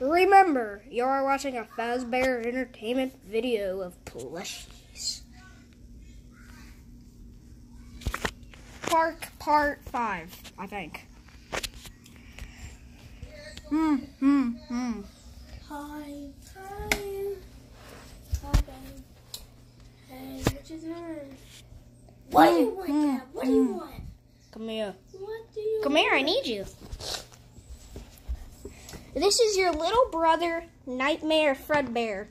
Remember, you are watching a Fazbear Entertainment video of plushies. Park Part 5, I think. Hmm, hmm, hmm. Hi, hi. Hi, babe. Hey, what you doing? What do you want, Dad? What do you want? Come here. What do you Come here, I need you. This is your little brother, Nightmare Fredbear.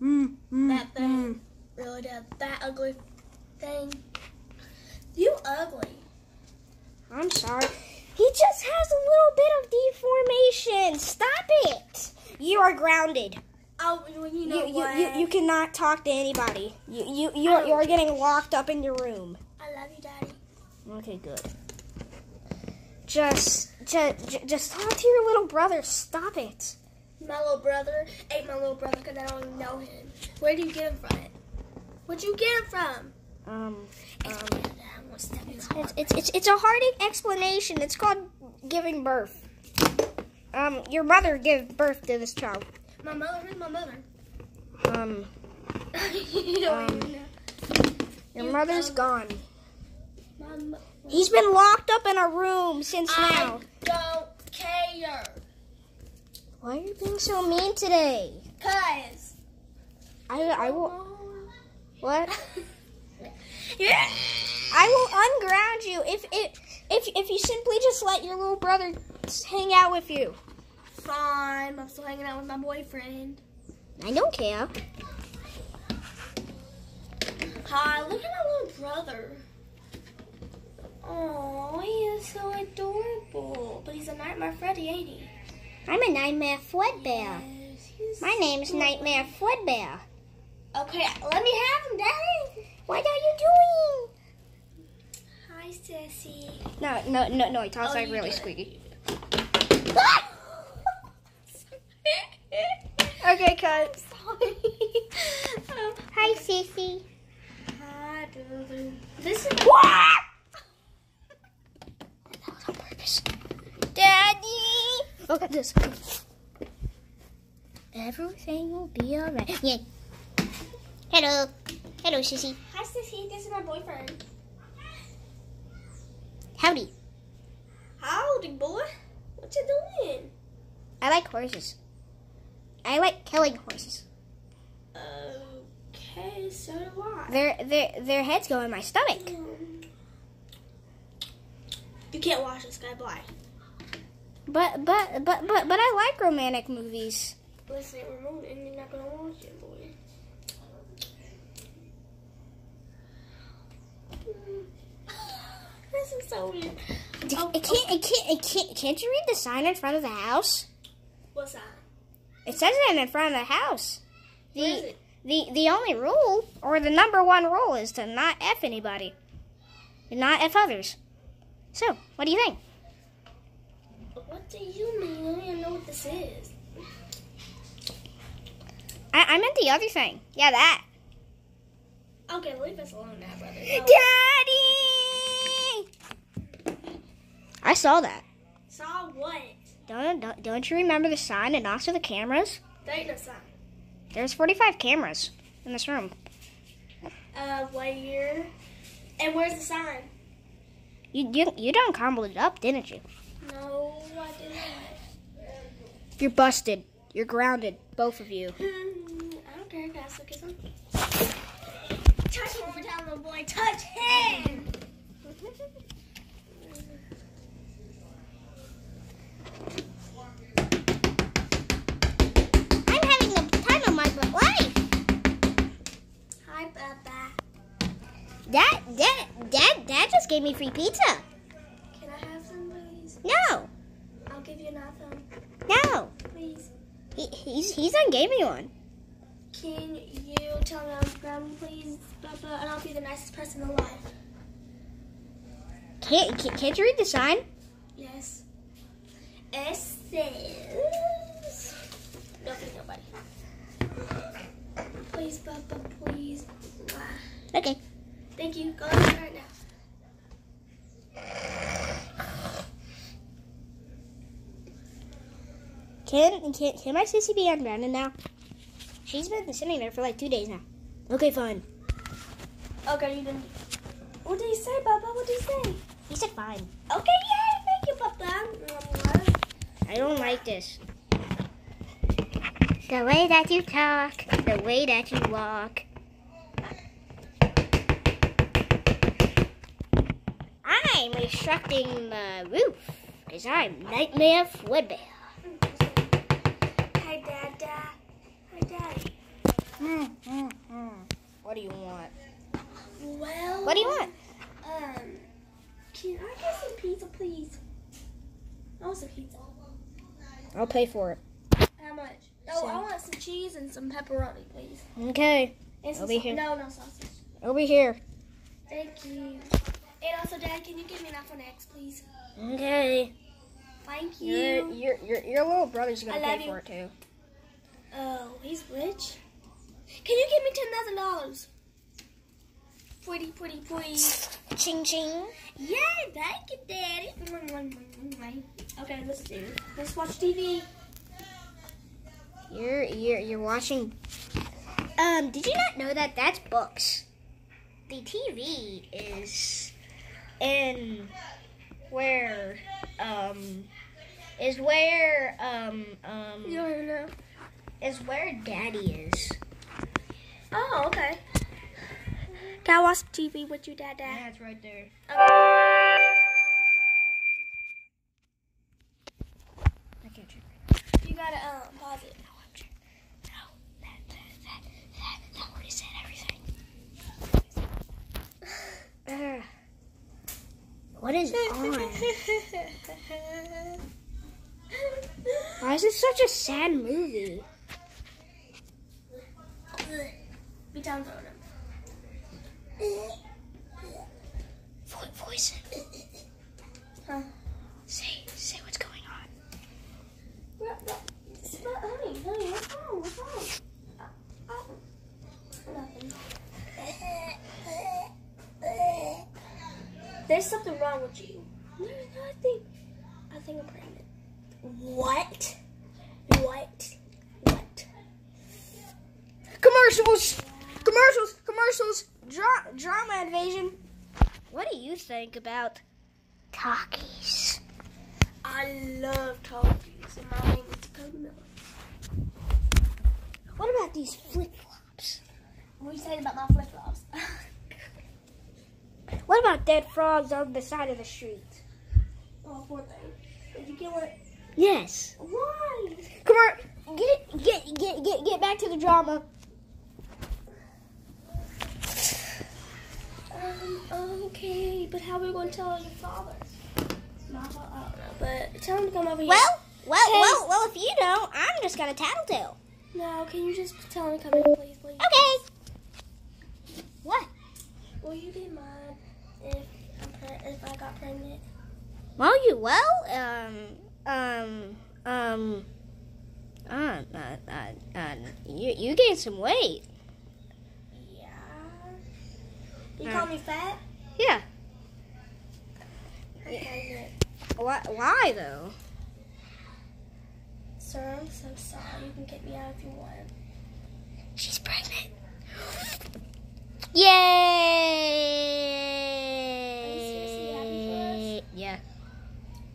Mm, mm, That thing. Really, Dad? That ugly thing? You ugly. I'm sorry. He just has a little bit of deformation. Stop it. You are grounded. Oh, you know you, what? you, you, you cannot talk to anybody. You, you, you're, you're getting locked up in your room. I love you, Daddy. Okay, good. Just, just, just talk to your little brother. Stop it. My little brother ate my little brother because I don't even know him. Where do you get him from? Where'd you get him from? Um, It's um, weird that I want to step in his it's, it's, it's, it's a hard explanation. It's called giving birth. Um, your mother gave birth to this child. My mother, who's my mother? Um, you don't Um, even know. your You- mother's um, gone. He's been locked up in a room since I now. Don't care. Why are you being so mean today? Cause. I, I will. What? yeah. I will unground you if if if if you simply just let your little brother hang out with you. Fine. I'm still hanging out with my boyfriend. I don't care. Hi, look at my little brother. Oh, he is so adorable. But he's a Nightmare Freddy, ain't he? I'm a nightmare Fredbear. Yes, My name's so- Nightmare Fredbear. Okay, let me have him, Daddy. What are you doing? Hi, Sissy. No, no, no, no. He talks Oh, like really squeaky. Okay, cut. Sorry. Um, Hi, Sissy. Hi. This is What? That was on purpose. Daddy. Look at this. Everything will be alright. Yeah. Hello. Hello, Sissy. Hi, Sissy. This is my boyfriend. Howdy. Howdy, boy. What you doing? I like horses. I like killing horses. Okay, so do I. Their their their heads go in my stomach. You can't watch this guy blind. But but but but but I like romantic movies. Listen, remote, and you're not gonna watch it, boy. This is so weird. Oh, it can't, it can't, it can't, can't you read the sign in front of the house? What's that? It says it in front of the house. The, it? the, the only rule, or the number one rule, is to not F anybody. And not F others. So, what do you think? What do you mean? I don't even know what this is. I, I meant the other thing. Yeah, that. Okay, leave us alone now, brother. No. Daddy! I saw that. Saw what? Don't, don't, don't you remember the sign knocks to the cameras? There ain't no sign. There's 45 cameras in this room. Uh, where? And where's the sign? You, you, you done crumbled it up, didn't you? No, I didn't. You're busted. You're grounded, both of you. Hmm, I don't care. Can I still kiss him? Touch him one more time, little boy. Touch him. I'm having the time of my life. Hi, Baba. Dad, Dad, Dad, Dad just gave me free pizza. No, I'll give you another, no. please. He, he's he's gave me one. Can you tell me I'm grounded, please, Baba? And I'll be the nicest person alive. Can't can't, can't you read the sign? Yes. It says. Don't nobody. Please, Baba, please. Okay. Thank you. Go right now. Can can can my sissy be ungrounded now? She's been sitting there for like two days now. Okay, fine. Okay, you didn't. What did he say, Papa? What did he say? He said fine. Okay, yay! Thank you, Papa. I don't like this. The way that you talk, the way that you walk. I'm restructuring the roof because I'm Nightmare Football. Hey, Dad, Dad. Hey, Daddy. Hmm, hmm, hmm. What do you want? Well. What do you want? Um, can I get some pizza, please? I want some pizza. I'll pay for it. How much? Oh, I want some cheese and some pepperoni, please. Okay, And some Over sau- here. No, no sausage. over here. Thank you. And also, Dad, can you give me an iPhone X, please? Okay. Thank you. your your, your little brother's gonna pay you. for it too. Oh, he's rich. Can you give me ten thousand dollars? Pretty, pretty, pretty. Ching ching. Yeah, thank you, Daddy. Okay, let's do. it. Let's watch TV. You're you're you're watching. Um, did you not know that that's books? The TV is in where um is where um um You don't even know. is where Daddy is. Oh, okay. Can I watch TV with you, Dad? Dad? Yeah, it's right there. Okay. You gotta um pause it. No, I'm check. No, that that that that that already said everything. What is on? Why is it such a sad movie? Be down him. Voice it. Huh? Say say what's going on. Honey, honey, what's wrong? What's wrong? Uh, uh, Nothing. There's something wrong with you. No, no, I think, I think I'm pregnant. What? What? What? Commercials, commercials, commercials. Dra- drama invasion. What do you think about talkies? I love talkies, and my name is Dakota What about these flip flops? What are you saying about my flip flops? What about dead frogs on the side of the street? oh, poor thing. Did you kill it? Yes. Why? Come on, get get get get get back to the drama. Um, okay, but how are we going to tell your father? My father, I don't know, but tell him to come over here. Well, well, well, well. If you don't, I'm just gonna tattletale. no, can you just tell him to come in, please, please? Okay. What? Will you be mad if I'm if I got pregnant? Well, you well, um, um, um, uh, uh, uh, uh you you gained some weight. Yeah. You Uh. call me fat? Yeah. Okay, Why? Why though? Sir, I'm so sorry. You can get me out if you want. She's pregnant. seriously happy Yay! Yeah.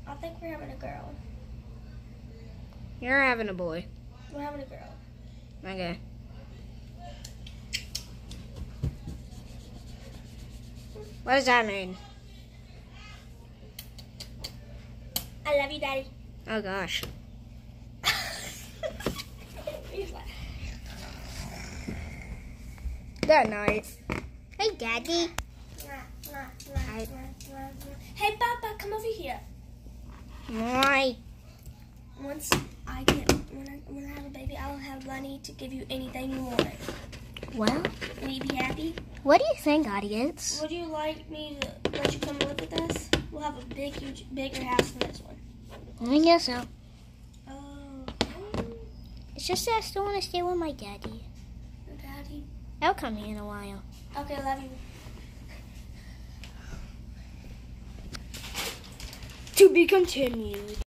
I think we're having a girl. You're having a boy. We're having a girl. Okay. What does that mean? I love you, Daddy. Oh gosh. That night. Hey, Daddy. "Mwah, mwah, mwah, I- mwah, mwah, mwah." Hey, Papa, come over here. Why? Once I get when I when I have a baby, I'll have money to give you anything you want. Well, Will you be happy? what do you think, audience? Would you like me to let you come live with us? We'll have a big, huge, bigger house than this one. I guess so. Oh, It's just that I still want to stay with my daddy. Daddy. I'll come here in a while. Okay, love you. To be continued.